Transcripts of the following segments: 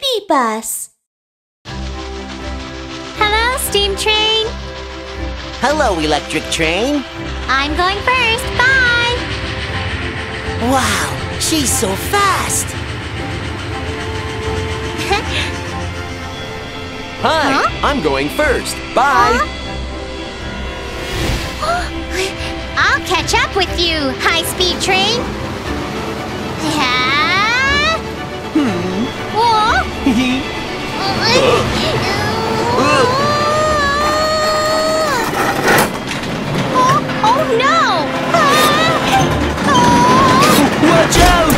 baby bus. Hello, steam train. Hello, electric train. I'm going first. Bye. Wow, she's so fast. Hi, Huh? I'm going first. Bye. I'll catch up with you, high-speed train. Yeah. Oh, no! Watch out!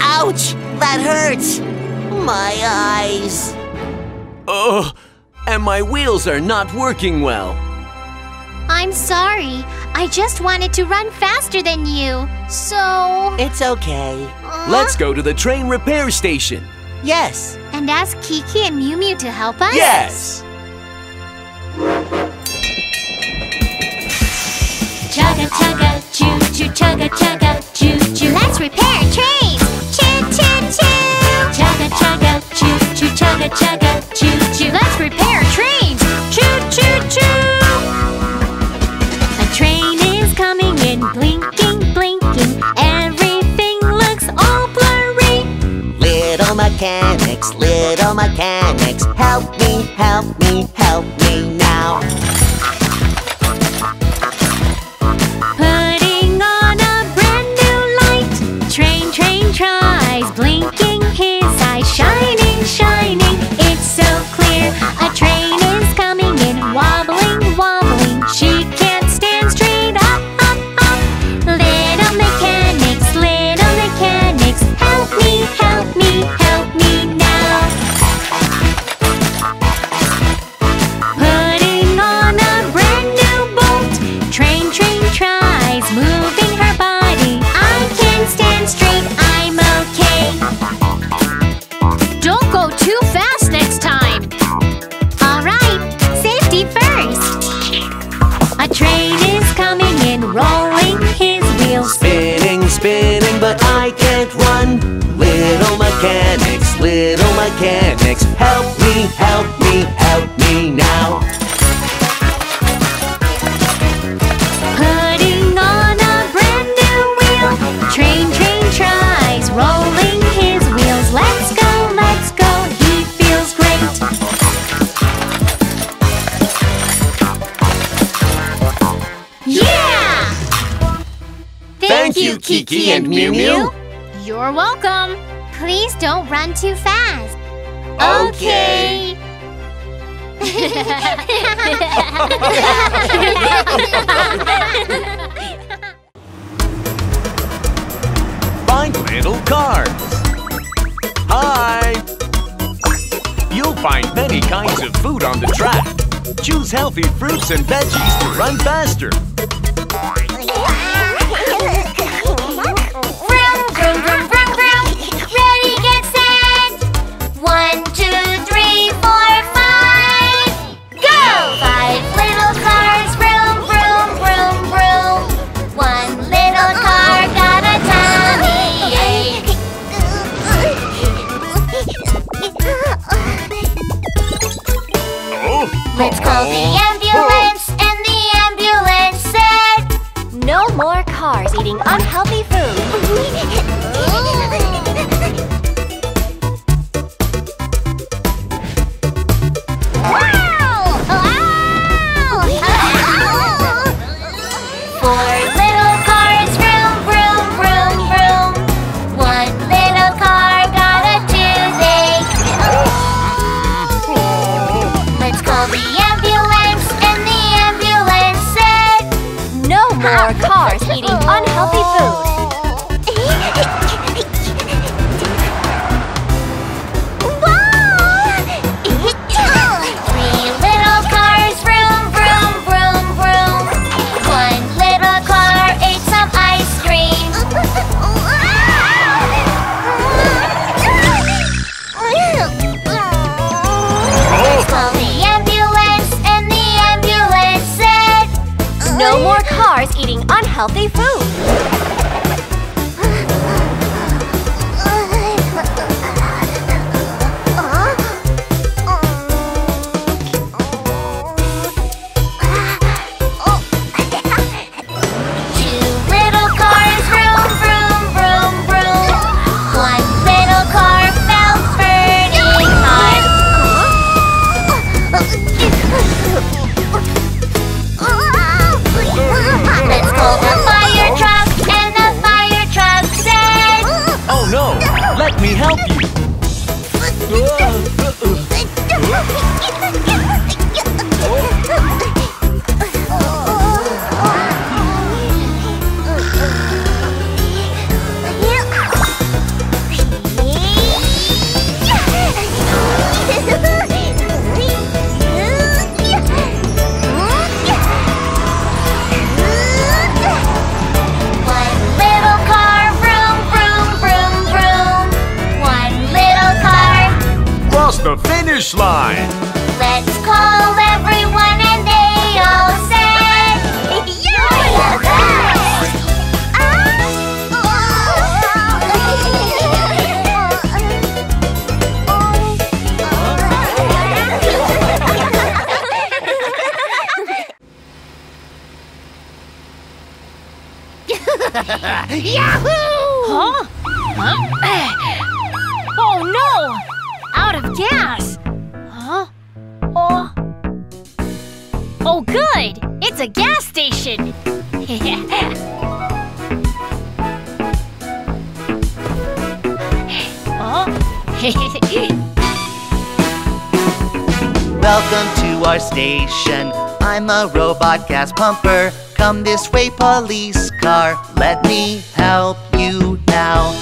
Ouch! That hurts! My eyes. Oh, and my wheels are not working well. I'm sorry. I just wanted to run faster than you. So. It's okay. uh, Let's go to the train repair station. Yes. And ask Kiki and Mew Mew to help us? Yes! Chugga chugga, choo choo chugga chugga, choo choo. Let's repair trains. Choo Kiki and Mew Mew. You're welcome. Please don't run too fast. Okay. Find little cars. Hi! You'll find many kinds of food on the track. Choose healthy fruits and veggies to run faster. Let's call the ambulance, and the ambulance said, No more cars eating unhealthy Welcome to our station. I'm a robot gas pumper. Come this way, police car. Let me help you now.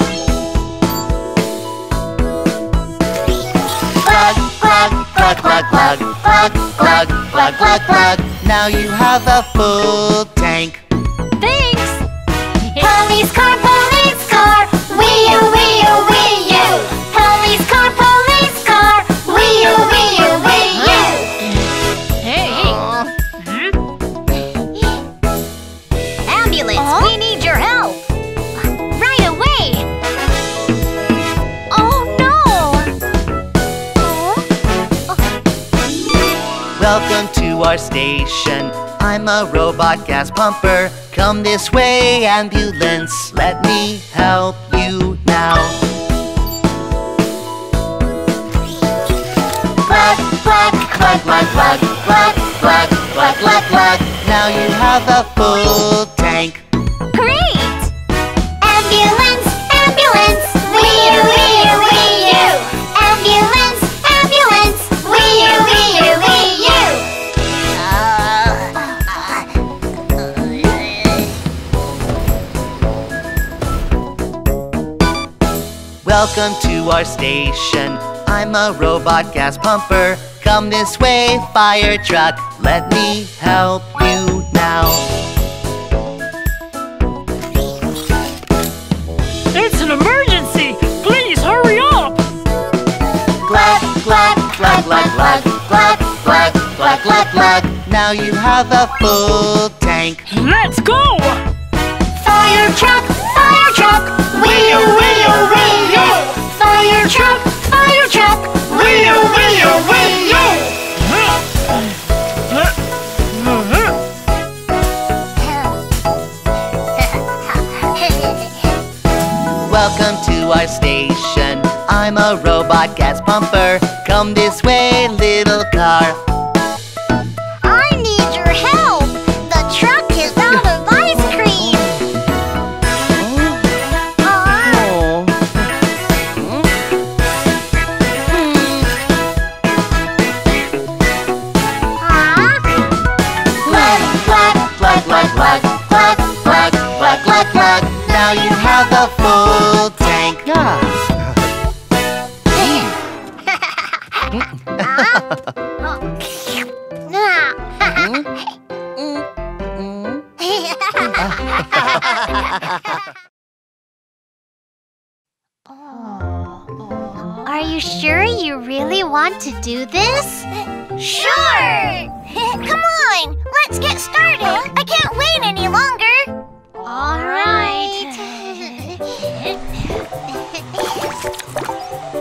Plug, plug, plug, plug, plug, plug, plug, plug, plug, plug. Now you have a full tank. Thanks! Police car, police car, wee our station. I'm a robot gas pumper. Come this way, ambulance. Let me help you now. Plug, plug, plug, plug, plug, plug, plug, plug, plug. Now you have a full Welcome to our station. I'm a robot gas pumper. Come this way, fire truck. Let me help you now. It's an emergency! Please hurry up! Glug, glug, glug, glug, glug, glug, glug, glug, glug, glug. Now you have a full tank. Let's go! Fire truck, fire truck. Fire truck, fire truck. Welcome to our station. I'm a robot gas pumper. Come this way, little car. Are you sure you really want to do this? Sure! Come on, let's get started. I can't wait any longer. All right.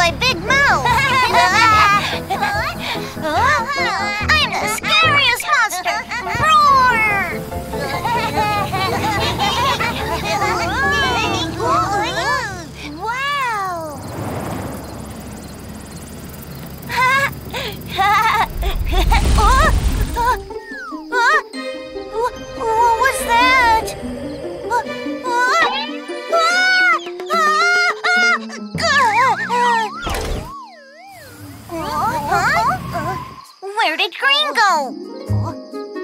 My Big Mouth. Go?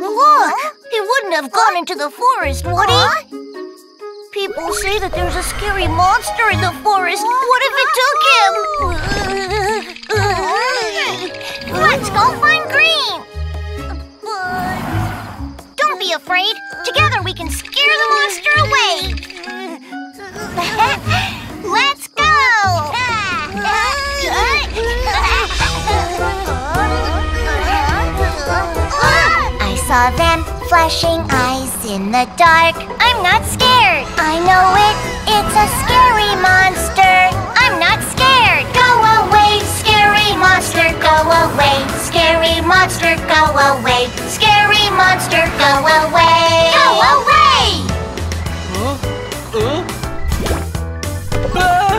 Look, he wouldn't have gone into the forest, would he? People say that there's a scary monster in the forest. What if it took him? Let's go find Green. Don't be afraid. Together we can scare the monster away. I saw flashing eyes in the dark. I'm not scared. I know it. It's a scary monster. I'm not scared. Go away, scary monster. Go away, scary monster. Go away, scary monster. Go away. Go away. Ah,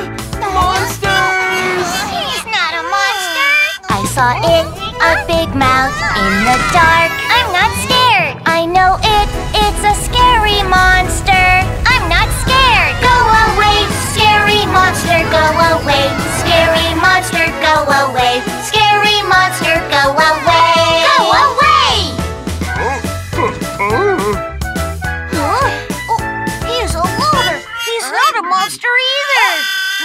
monsters! He's not a monster. I saw it, a big mouth in the dark. Know it. It's a scary monster. I'm not scared. Go away, scary monster. Go away, scary monster. Go away, scary monster. Go away. Go away. Huh? Oh, he's a loner. He's not a monster either.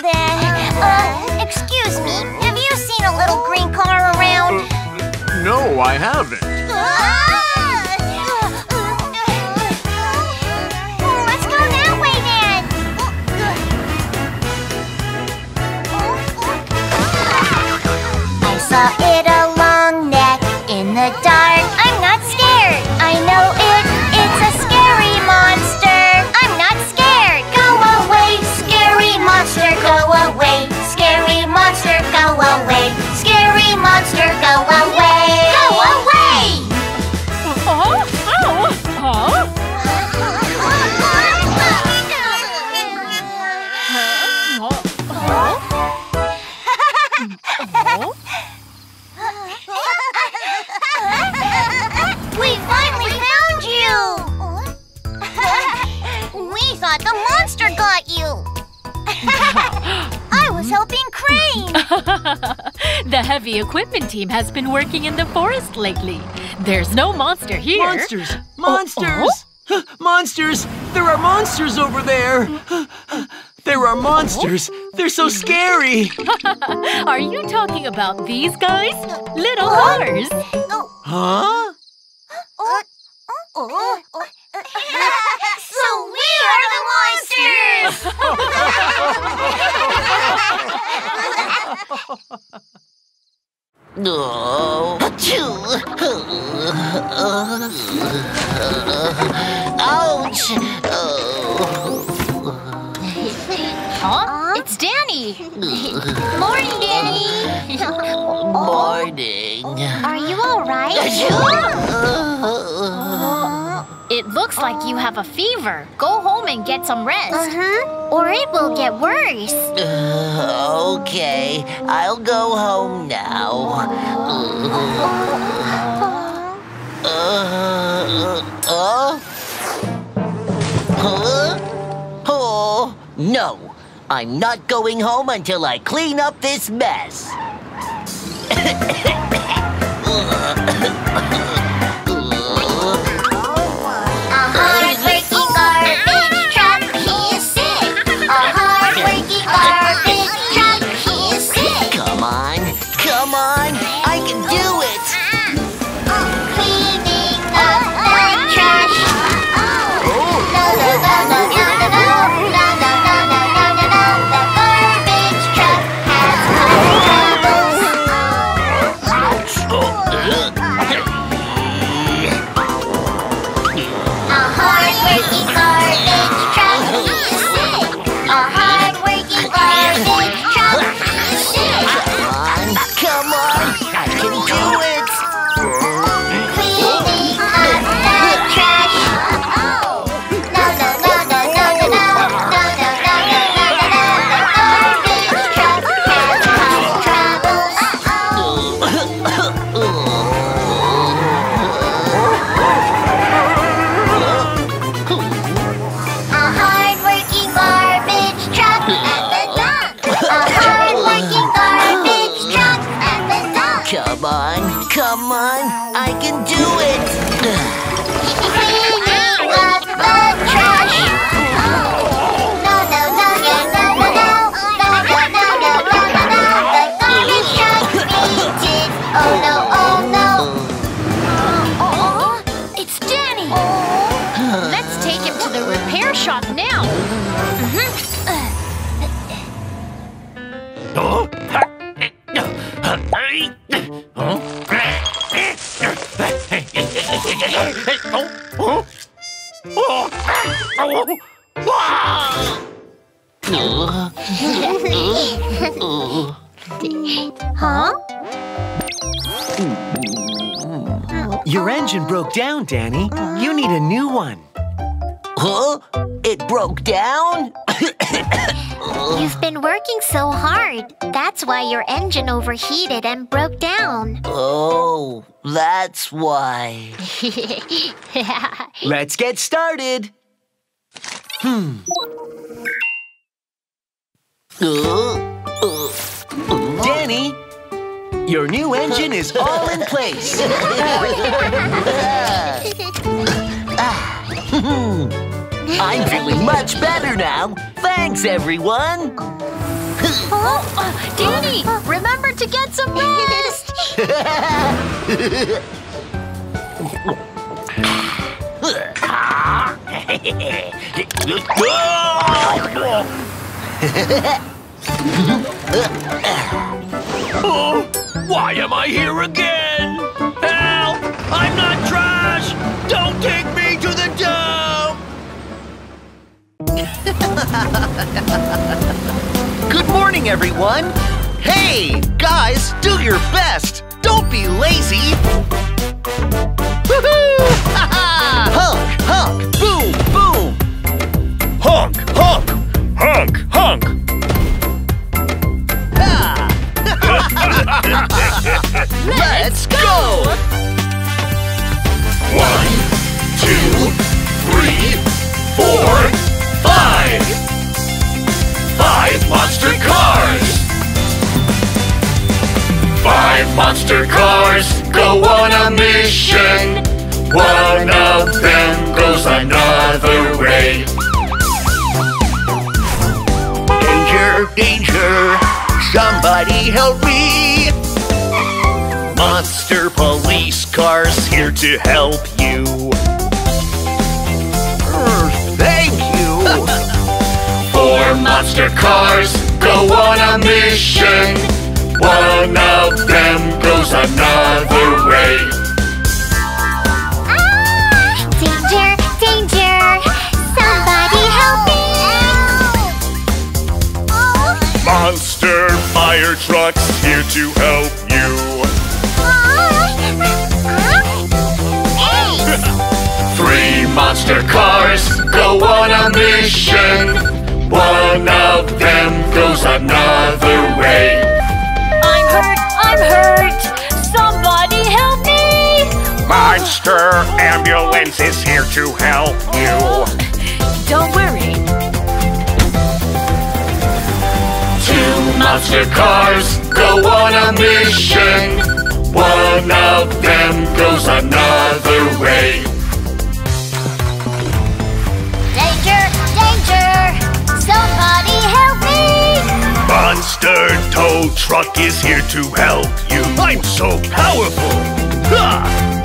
Then, uh, excuse me. Have you seen a little green car around? No, I haven't. Let's saw it a long neck in the dark. The equipment team has been working in the forest lately. There's no monster here. Monsters! Oh, oh? Monsters! Monsters! There are monsters over there! There are monsters! They're so scary! Are you talking about these guys? Little cars. Huh? so we are the monsters! Achoo. Ouch! Huh? It's Danny. Morning, Danny! Morning. Are you alright? It looks like you have a fever. Go home and get some rest. Uh-huh. Or it will get worse. Uh, okay, I'll go home now. Uh, uh, huh? Oh, no. I'm not going home until I clean up this mess. Huh? Your engine broke down, Danny. You need a new one. Huh? It broke down? You've been working so hard. That's why your engine overheated and broke down. Oh, that's why. Let's get started. Uh, uh, Danny, your new engine is all in place. I'm feeling much better now. Thanks, everyone. Oh, uh, Danny, remember to get some rest. Oh, why am I here again? Help! I'm not trash! Don't take me Good morning, everyone. Hey, guys, do your best. Don't be lazy. Woohoo! Ha-ha! Hunk, hunk, boom, boom. Honk, honk, honk, honk. Let's go! One, two, three, monster cars go on a mission. One of them goes another way. Danger, danger, somebody help me! Monster police cars here to help you. Thank you! Four monster cars go on a mission. One of them goes another way. Ah! Danger, danger. Somebody help me. Monster fire trucks here to help you. Hey! Three monster cars go on a mission. One of them goes another way. Monster ambulance is here to help you. Don't worry. Two monster cars go on a mission. One of them goes another way. Danger, danger. Somebody help me. Monster tow truck is here to help you. I'm so powerful. Ha!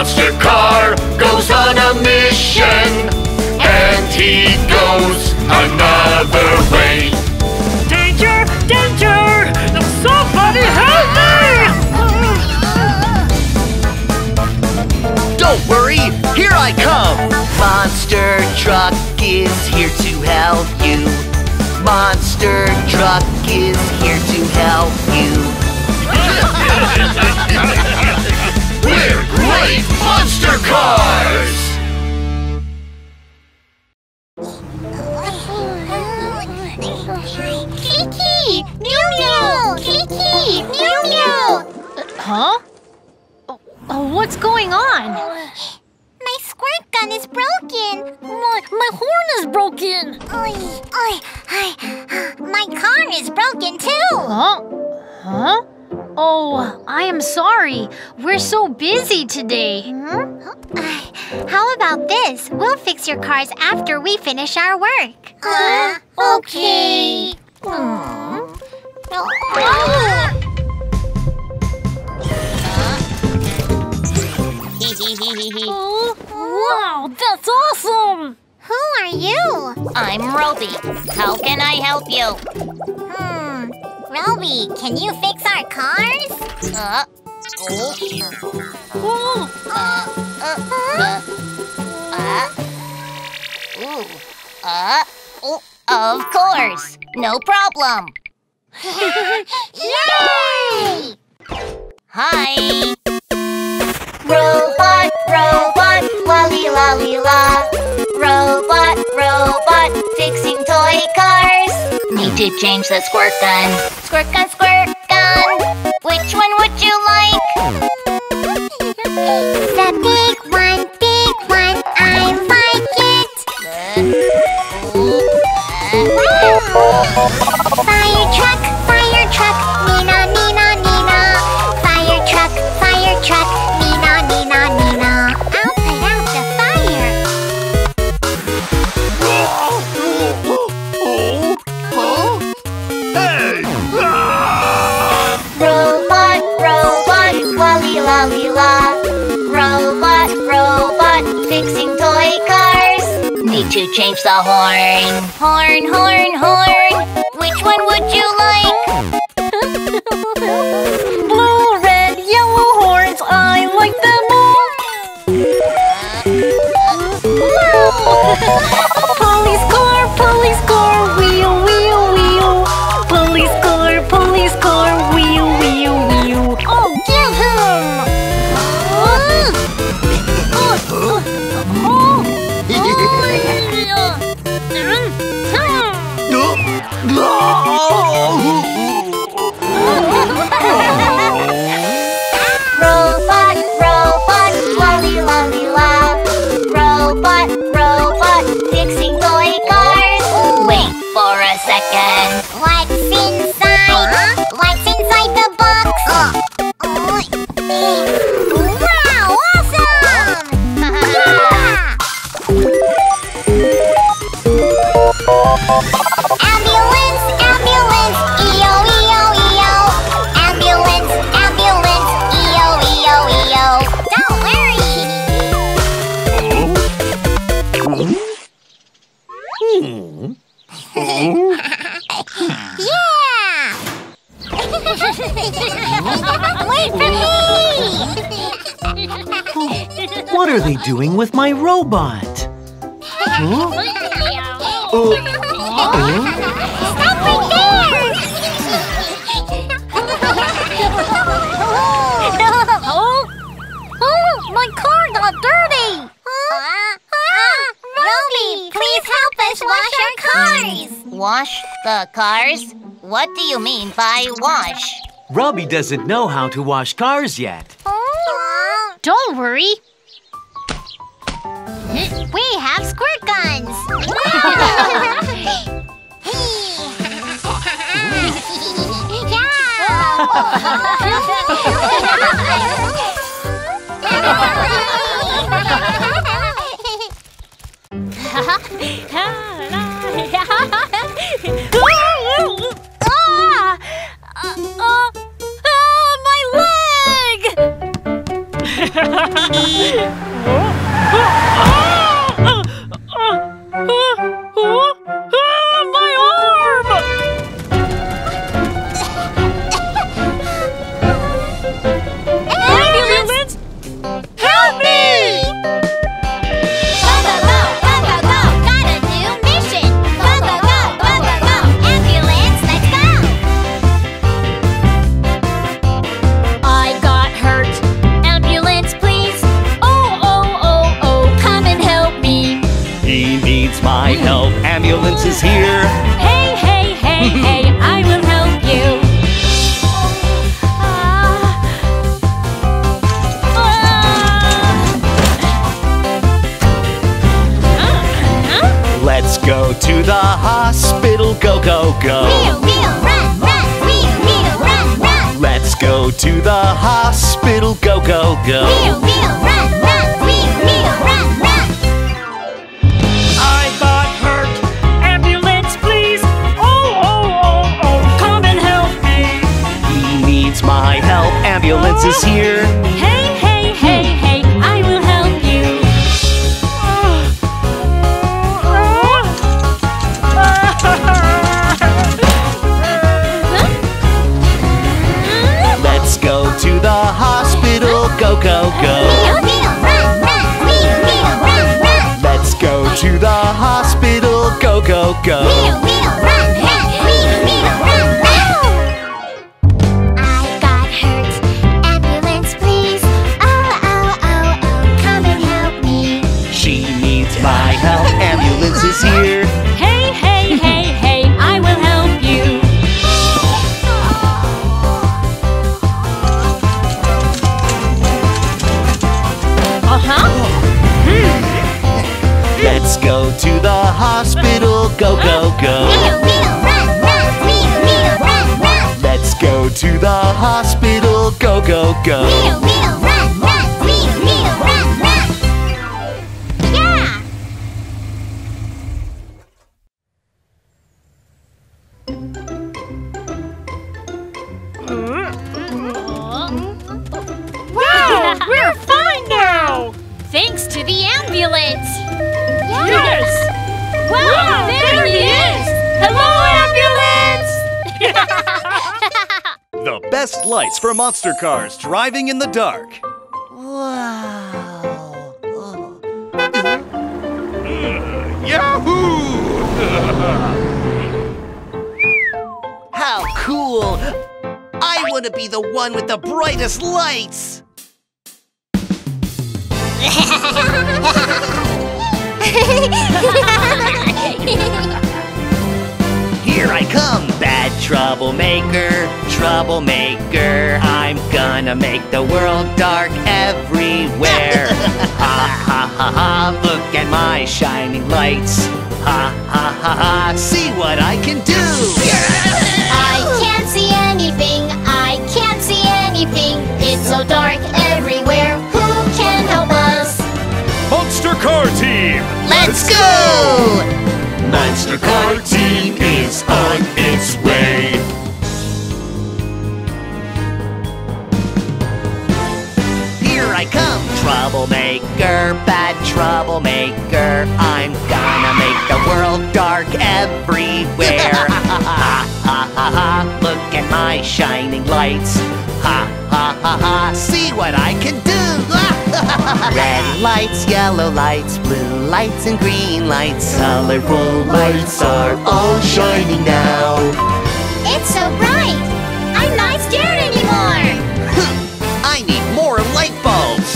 One monster car goes on a mission, and he goes another way. Danger, danger. Somebody help me. Don't worry, here I come! Monster truck is here to help you. Monster truck is here to help you. We're great monster cars! Kiki! Mew mew! Kiki! Mew mew! Huh? Oh, oh, what's going on? My squirt gun is broken. My, my horn is broken. Oy, oy, oy. My car is broken too. Huh? Huh? Oh, I am sorry. We're so busy today. How about this? We'll fix your cars after we finish our work. Uh, okay. Oh, wow, that's awesome! Who are you? I'm Roby. How can I help you? Hmm. Roby, can you fix our cars? Uh, oh, Oh, of course. No problem. Yay! Hi. Robot, robot, lolly lolly la. Robot, robot, fixing toy cars. Need to change the squirt gun. Squirt gun, squirt gun. Which one would you like? The big one, change the horn. Horn, horn, horn. Which one would you like? blue, red, yellow horns, I like them all! Robbie doesn't know how to wash cars yet. Don't worry. We have squirt guns! Ah! lights for monster cars driving in the dark. Wow. Uh, yahoo! How cool! I want to be the one with the brightest lights! Here I come, bad troublemaker, troublemaker. I'm gonna make the world dark everywhere. ha ha ha ha, look at my shining lights. Ha ha ha ha, see what I can do. I can't see anything. I can't see anything. It's so dark everywhere. Who can help us? Monster Car Team! Let's go! Monster Car Team is on its way. Here I come, troublemaker, bad troublemaker. I'm gonna make the world dark everywhere. ha ha ha ha, look at my shining lights. Ha ha ha ha, see what I can do. Red lights, yellow lights, blue lights, and green lights. Colorful lights are all shining now. It's so bright. I'm not scared anymore. I need more light bulbs.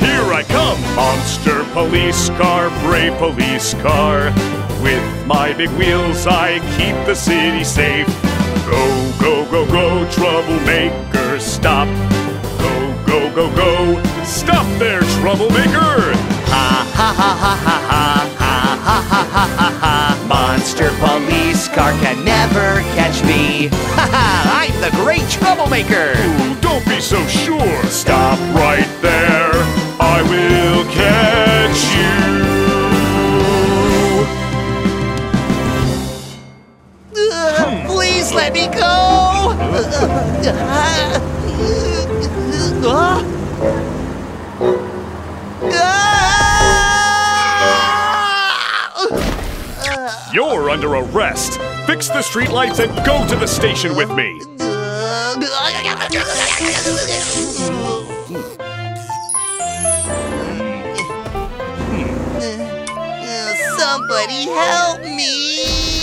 Here I come, monster police car, brave police car. With my big wheels, I keep the city safe. Go, go, go, go, troublemaker, stop. Go, go, go, go, stop there, troublemaker! Ha ha ha ha ha ha ha ha ha ha ha ha. Monster police car can never catch me. Ha ha! I'm the great troublemaker. Ooh, don't be so sure. Stop right there. I will catch you. Let me go. You're under arrest. Fix the streetlights and go to the station with me. Somebody help me!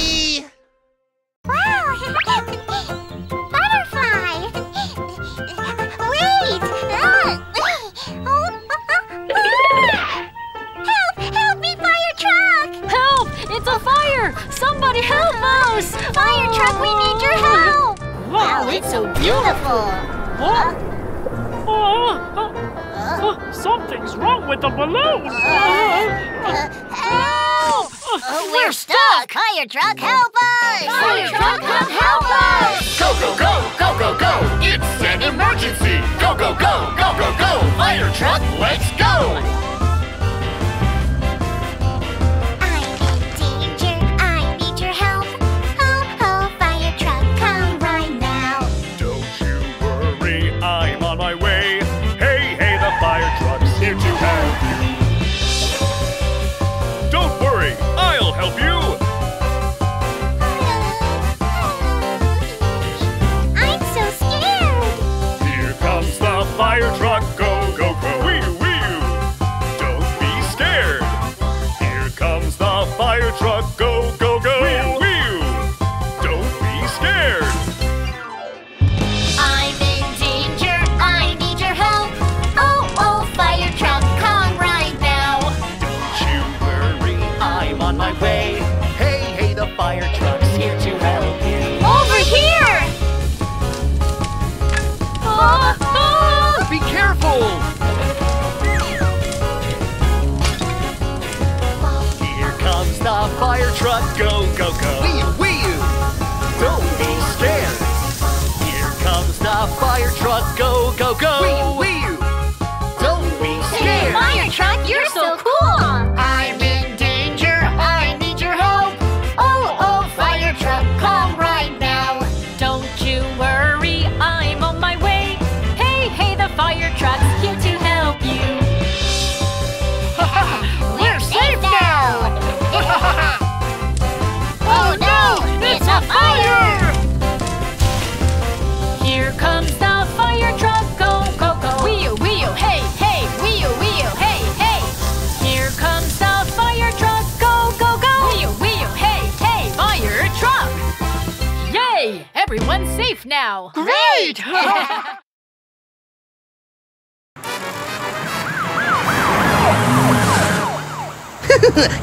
Drug Help!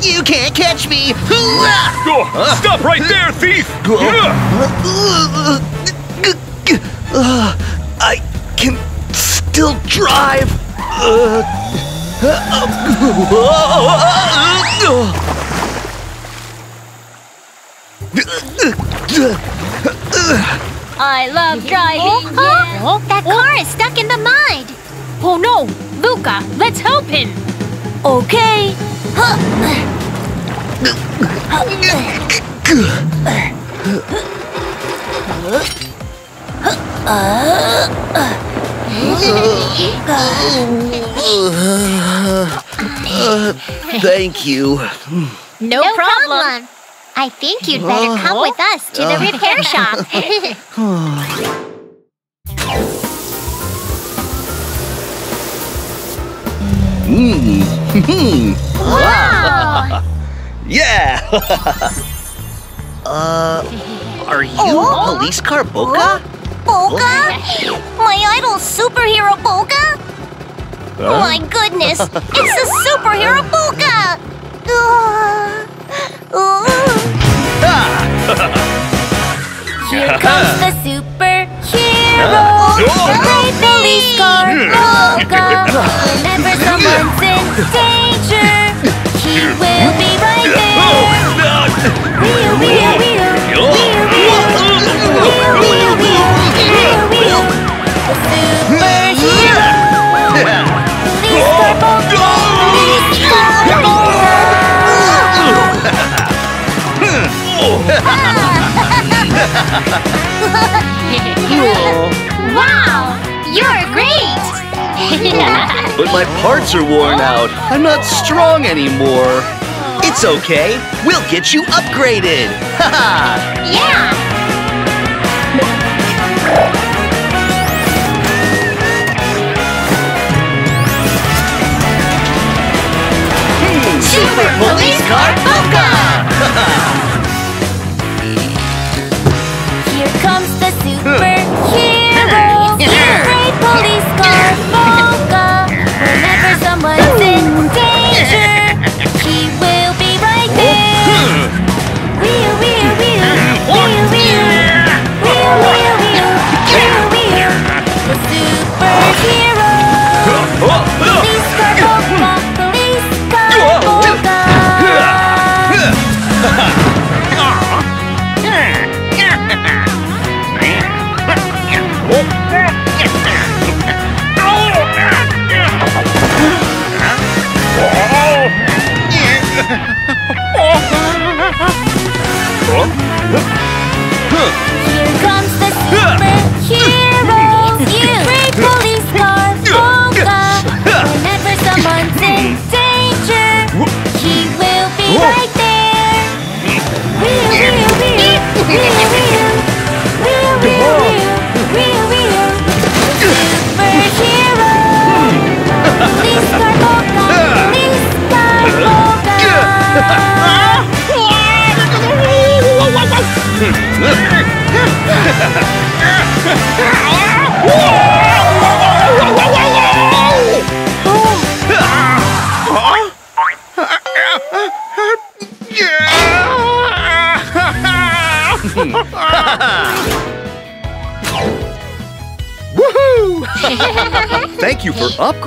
You can't catch me! Stop right there, thief! I can still drive! I love driving. Oh, huh? That oh. car is stuck in the mud. Oh no! Luca, let's help him. Okay. Thank you. No, no problem. problem. I think you'd better come uh-huh. with us to the repair uh-huh. shop. mm. wow! yeah! uh, are you oh? police car Boca? Oh. Boca? My idol superhero Boca? Huh? My goodness, it's the superhero Boca! Uh... Here comes the superhero! Great police car! Whenever someone's in danger! Cool! wow! You're great! but my parts are worn out. I'm not strong anymore. It's okay. We'll get you upgraded. Haha! yeah! Super Police Car Boca!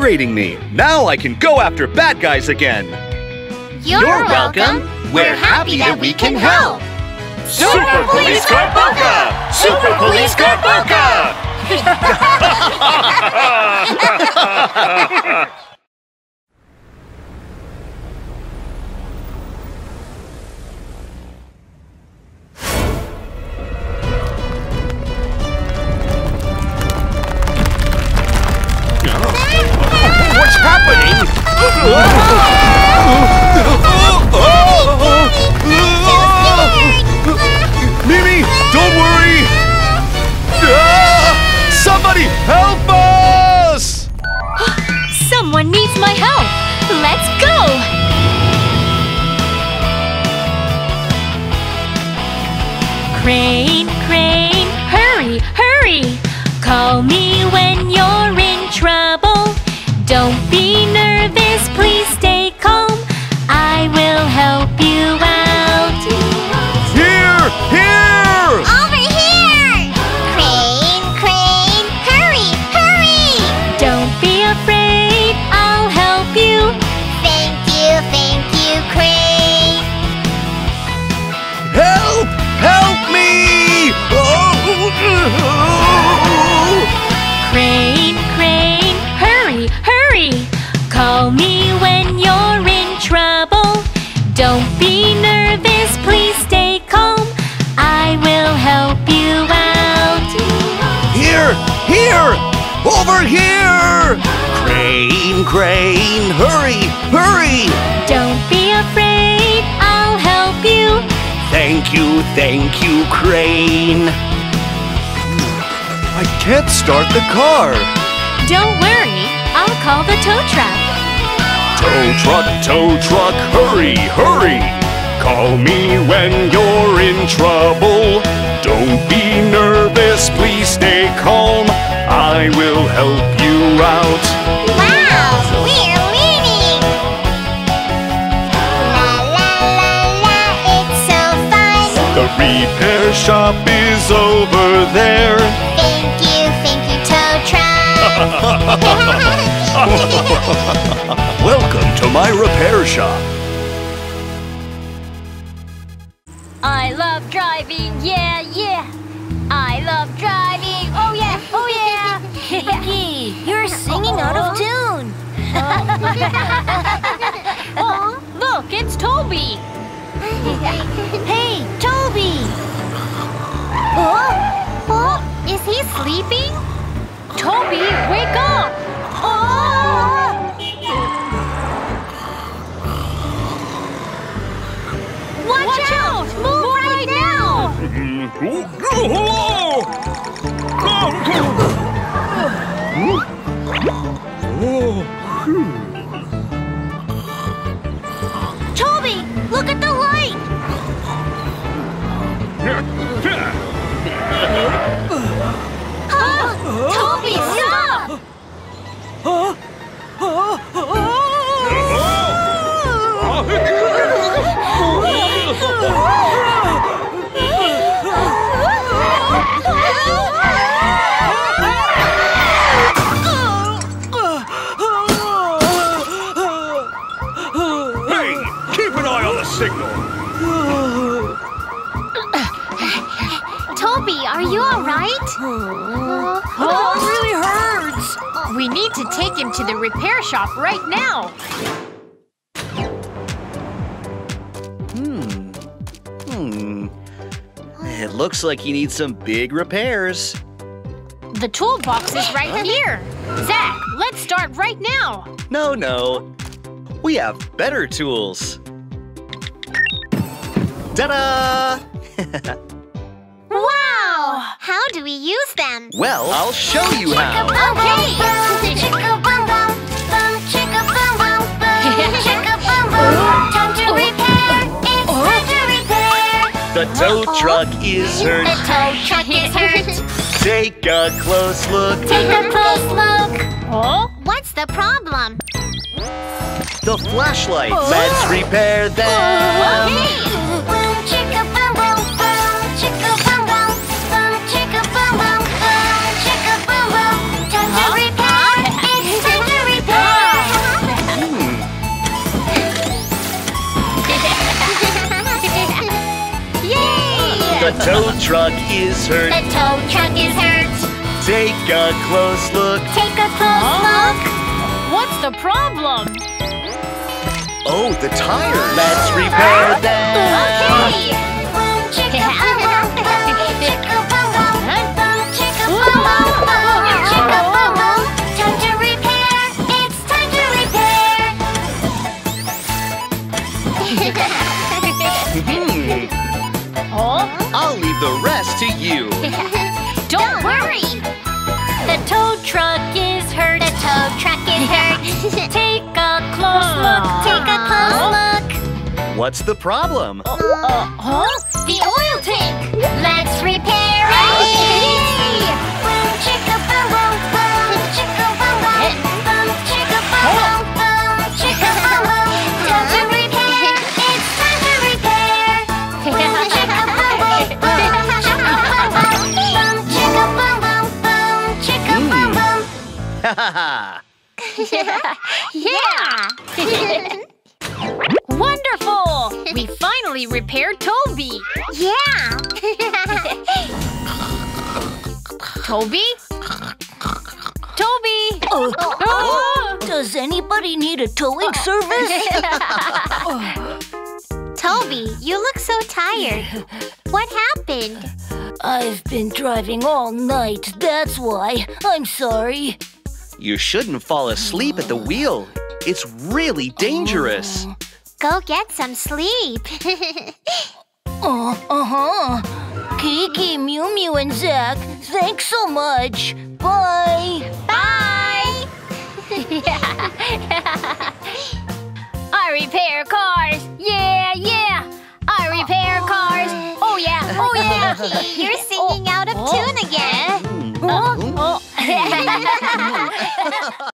you for upgrading me. Now I can go after bad guys again. You're, welcome. We're happy that we can help. Super Police Car Boca! Super Police Car Boca! Over here! Crane, crane, hurry! Hurry! Don't be afraid, I'll help you. Thank you, thank you, Crane. I can't start the car. Don't worry, I'll call the tow truck. Tow truck, tow truck, hurry, hurry! Call me when you're in trouble. Don't be nervous, please stay calm. I will help you out. Wow, we're winning! La la la la, it's so fun! The repair shop is over there. Thank you, thank you, tow truck! Welcome to my repair shop. I love driving, oh, look, it's Toby. Hey, Toby! Oh, oh, is he sleeping? Toby, wake up. Oh! Watch, out, move, right, now. Toby, Toby, stop. Take him to the repair shop right now. Hmm. Hmm. It looks like he needs some big repairs. The toolbox is right here. Zach, let's start right now. No, no. We have better tools. Ta-da! Wow! How do we use them? well, I'll show you how. Okay! The uh-huh. tow truck is hurt. The tow truck is hurt. Take a close look. Take a close look. Oh, What's the problem? The flashlight. Oh. Let's repair them. Oh, okay. Truck is hurt. The tow truck is hurt. Take a close look. Take a close look. What's the problem? Oh, the tire. Let's repair them. Okay. The rest to you. Don't worry. The tow truck is hurt. The tow truck is hurt. Take a close look. Take a close look. What's the problem? Uh, Huh? Toby? Toby! Oh. Does anybody need a towing service? Toby, you look so tired. What happened? I've been driving all night, that's why. I'm sorry. You shouldn't fall asleep at the wheel. It's really dangerous. Go get some sleep. Uh, uh-huh. Kiki, Mew Mew, and Zach, thanks so much. Bye. Bye. I repair cars. Yeah, yeah. I repair cars. Oh yeah, oh yeah. You're singing out of tune again. Oh. oh.